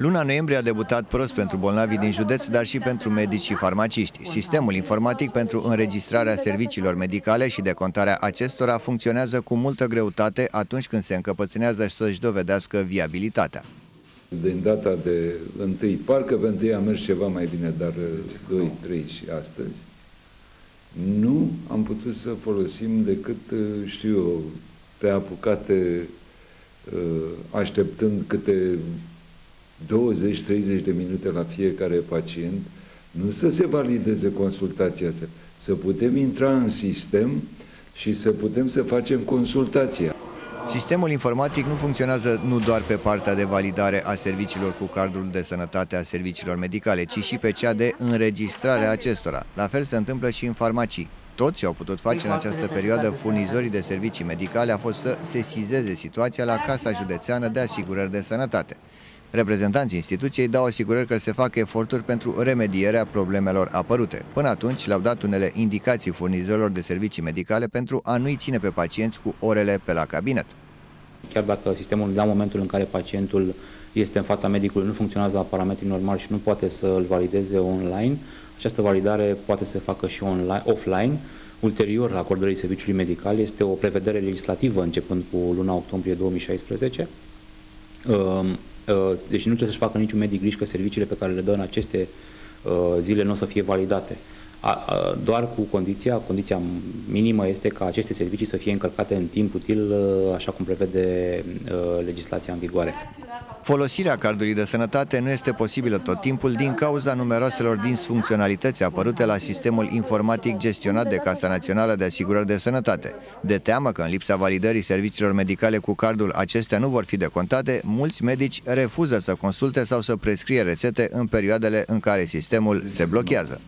Luna noiembrie a debutat prost pentru bolnavii din județ, dar și pentru medici și farmaciști. Sistemul informatic pentru înregistrarea serviciilor medicale și decontarea acestora funcționează cu multă greutate atunci când se încăpățânează să-și dovedească viabilitatea. Din data de 1, parcă pe 1 a mers ceva mai bine, dar 2, 3 și astăzi, nu am putut să folosim decât, știu eu, pe apucate, așteptând câte 20-30 de minute la fiecare pacient, nu să se valideze consultația, să, să putem intra în sistem și să putem să facem consultația. Sistemul informatic nu funcționează nu doar pe partea de validare a serviciilor cu cardul de sănătate a serviciilor medicale, ci și pe cea de înregistrare a acestora. La fel se întâmplă și în farmacii. Tot ce au putut face în această perioadă furnizorii de servicii medicale a fost să sesizeze situația la Casa Județeană de Asigurări de Sănătate. Reprezentanții instituției dau asigurări că se fac eforturi pentru remedierea problemelor apărute. Până atunci le-au dat unele indicații furnizorilor de servicii medicale pentru a nu-i ține pe pacienți cu orele pe la cabinet. Chiar dacă sistemul la momentul în care pacientul este în fața medicului nu funcționează la parametri normali și nu poate să îl valideze online, această validare poate să se facă și online, offline, ulterior acordării serviciului medical. Este o prevedere legislativă începând cu luna octombrie 2016 Uh, deci nu trebuie să-și facă niciun medic griji că serviciile pe care le dă în aceste uh, zile nu o să fie validate. Doar cu condiția, condiția minimă este ca aceste servicii să fie încărcate în timp util, uh, așa cum prevede legislația în vigoare. Folosirea cardului de sănătate nu este posibilă tot timpul din cauza numeroaselor disfuncționalități apărute la sistemul informatic gestionat de Casa Națională de Asigurări de Sănătate. De teamă că în lipsa validării serviciilor medicale cu cardul acestea nu vor fi decontate, mulți medici refuză să consulte sau să prescrie rețete în perioadele în care sistemul se blochează.